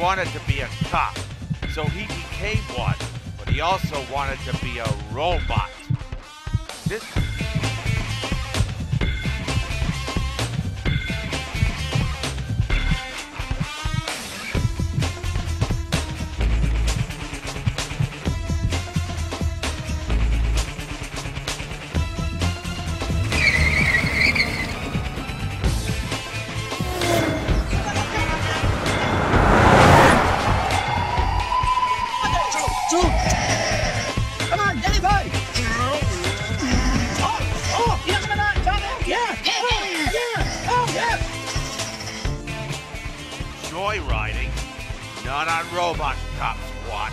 wanted to be a cop, so he became one. But he also wanted to be a robot. This Come on, Jenny boy! Oh, oh, yeah, come on, come on, yeah, yeah, yeah, oh, yeah. joyriding, not on Robot Cop's watch.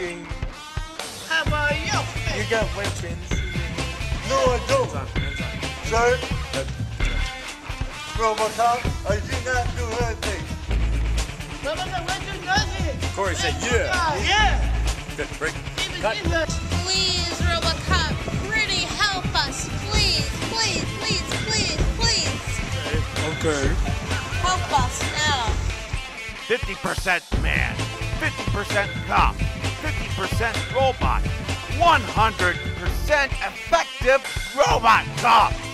Putin, How about you? you got weapons. No, I don't. Sir? Robocop, I did not do anything. No, no, no, where'd you nothing? Corey said, yeah. Yeah. Good, break. Even Cut. Please, Robocop, pretty help us. Please, please, please, please, please. Okay. Help us now. 50% man, 50% cop, 50% robot, 100% effective robot cop.